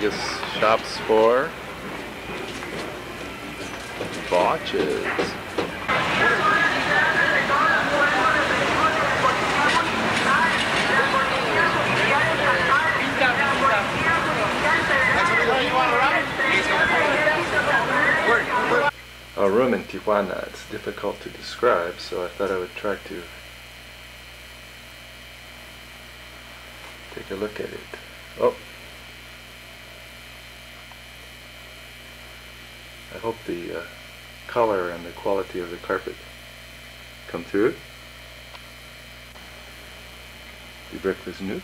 Vegas shops for watches. A room in Tijuana, it's difficult to describe, so I thought I would try to take a look at it. Oh. Hope the uh, color and the quality of the carpet come through. The breakfast nook.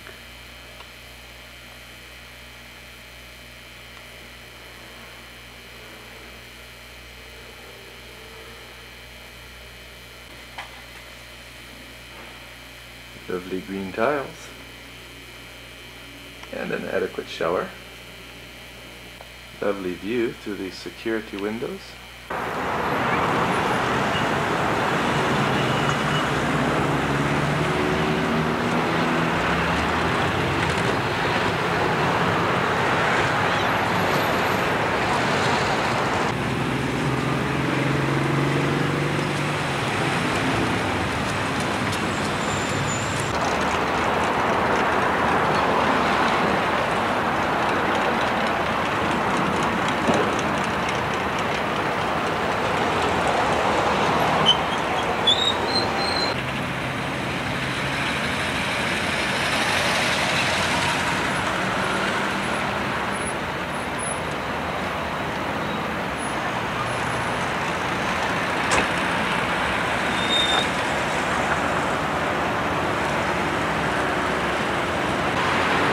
Lovely green tiles and an adequate shower. Lovely view through the security windows.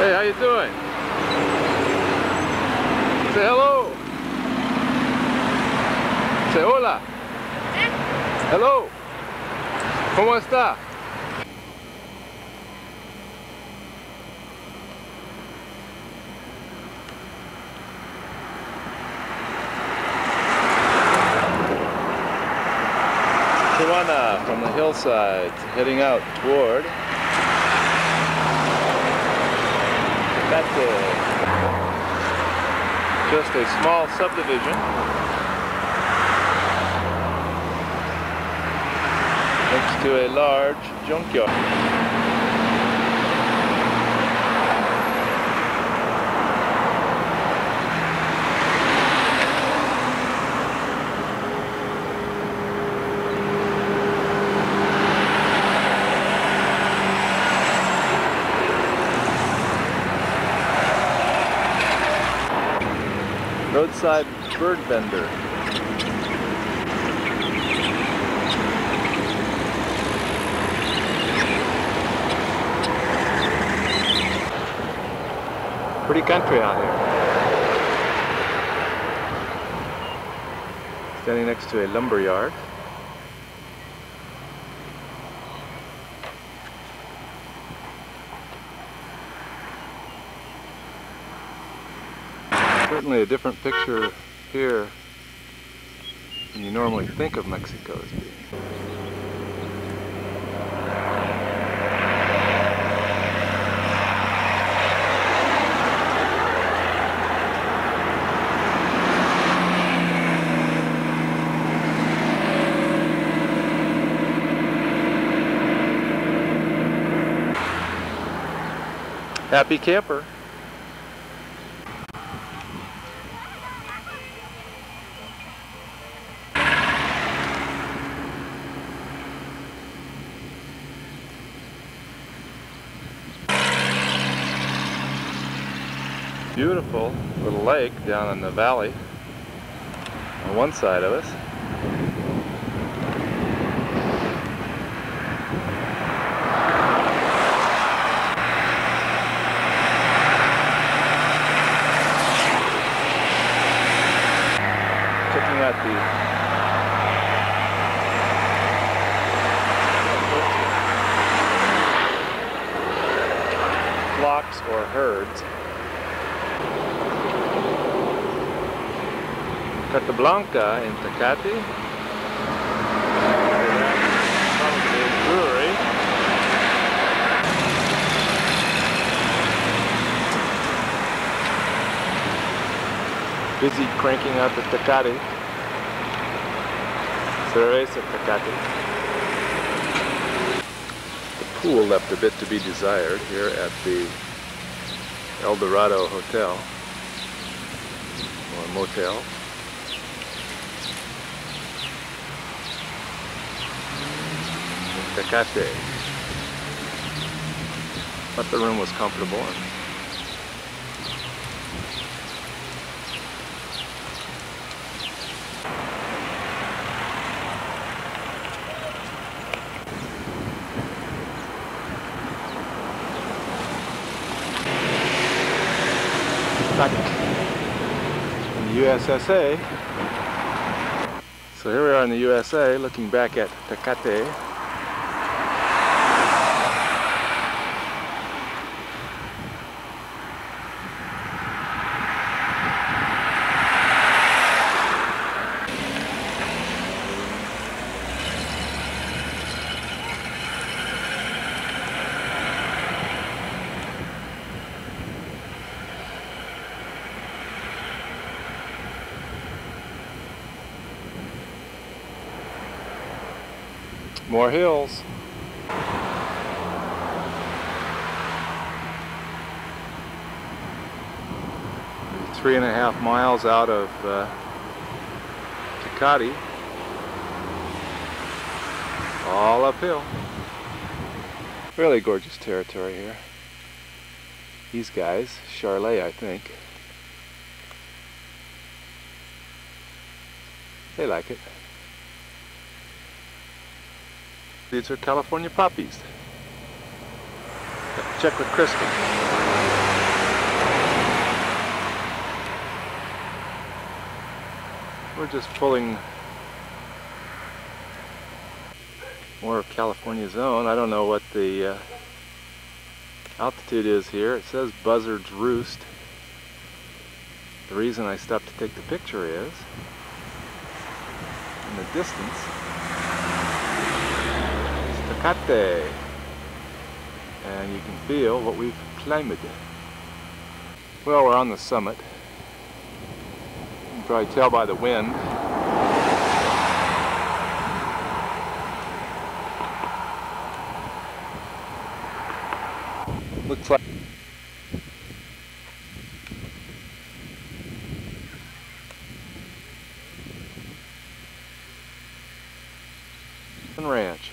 Hey, how you doing? Say hello. Say hola. Hello. ¿Cómo está? Tijuana from the hillside heading out toward Just a small subdivision. Next to a large junkyard. Roadside bird vendor. Pretty country out here. Standing next to a lumber yard. Certainly a different picture here than you normally think of Mexico as being. Happy camper. Beautiful little lake down in the valley on one side of us. Checking out the flocks or herds Catablanca in Tecate. Busy cranking out the Tecate. Cerveza Tecate. The pool left a bit to be desired here at the El Dorado Hotel or motel. Tecate. But the room was comfortable and in the USSA. So here we are in the USA looking back at Tecate. More hills. Three and a half miles out of uh. All uphill. Really gorgeous territory here. These guys, Charolais I think, they like it. These are California poppies. Check with Kristen. We're just pulling more of California's own. I don't know what the uh, altitude is here. It says Buzzard's Roost. The reason I stopped to take the picture is in the distance Tecate. And you can feel what we've climbed. Well, we're on the summit. You can probably tell by the wind. Looks like Ranch.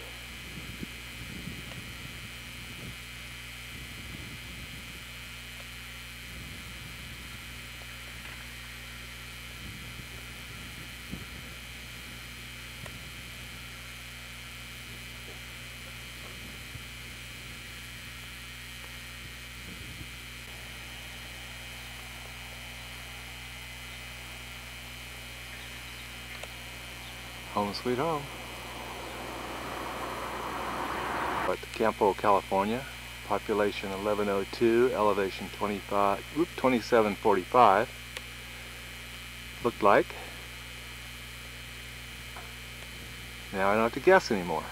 Home sweet home. But Campo, California, population 1102, elevation 25, oop, 2745. Looked like. Now I don't have to guess anymore.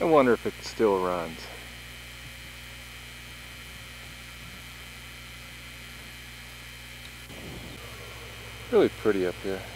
I wonder if it still runs. Really pretty up here.